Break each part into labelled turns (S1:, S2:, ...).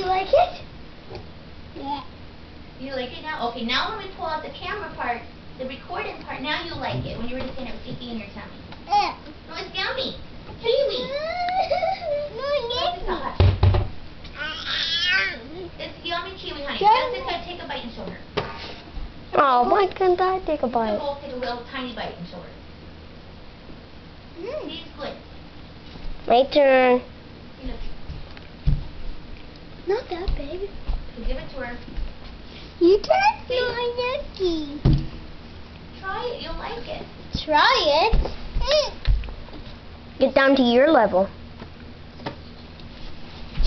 S1: you like it? Yeah.
S2: You like it now? Okay, now when we pull out the camera part, the recording part, now you like it when you were just saying it was sticky in your tummy.
S1: Yeah.
S2: No, it's yummy. Kiwi.
S1: no,
S2: It's hot. It's yummy kiwi, honey. Jessica, take a bite and show her.
S3: Oh, why can't I take a bite?
S2: bowl, take a little tiny bite and show her.
S1: Mm.
S2: It's good.
S3: My turn.
S1: Not that big.
S2: give it to her.
S1: You can't no, Nicky.
S2: Try it. You'll like it.
S1: Try it.
S3: Get down to your level.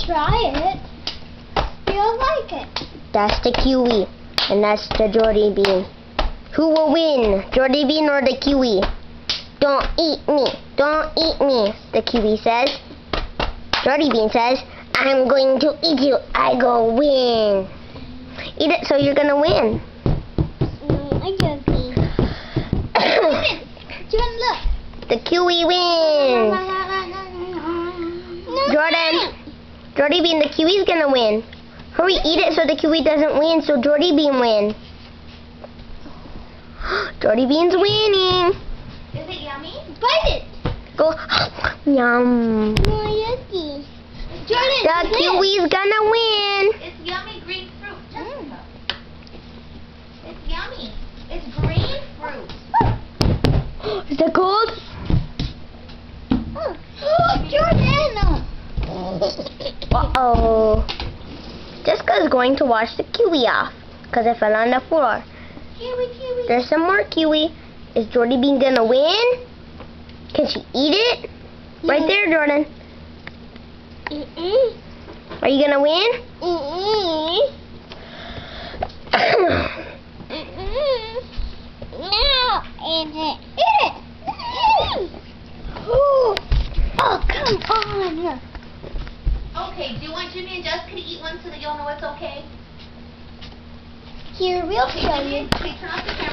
S1: Try it. You'll like it.
S3: That's the kiwi. And that's the Jordy bean. Who will win? Jordy bean or the kiwi? Don't eat me. Don't eat me, the kiwi says. Jordy bean says, I'm going to eat you. I go win. Eat it so you're gonna win.
S1: No, I'm joking. Jordynn, look.
S3: The kiwi wins.
S1: No.
S3: Jordynn. Jordy bean, the kiwi's gonna win. Hurry, eat it so the kiwi doesn't win, so Jordy bean win. Jordy bean's winning.
S2: Is it yummy?
S1: Bite it.
S3: Go. Yum.
S1: No.
S3: Kiwi's gonna win.
S2: It's yummy green fruit.
S1: Mm.
S2: Jessica. It's yummy. It's green fruit.
S3: Is it cold?
S1: Oh, Jordynn.
S3: Uh-oh. Jessica's going to wash the kiwi off because it fell on the floor.
S2: Kiwi, kiwi.
S3: There's some more kiwi. Is Jordy Bean gonna win? Can she eat it? Right there, Jordynn.
S1: Mm-mm.
S3: Are you gonna win?
S1: Mm-mm. Mm-mm. No, eat it. Eat it. Mm. Oh, come on.
S2: Okay, do you want Jimmy and Jessica to eat one so that you'll know it's okay?
S1: Here, we'll
S2: Okay,
S1: show
S2: Jimmy,
S1: you.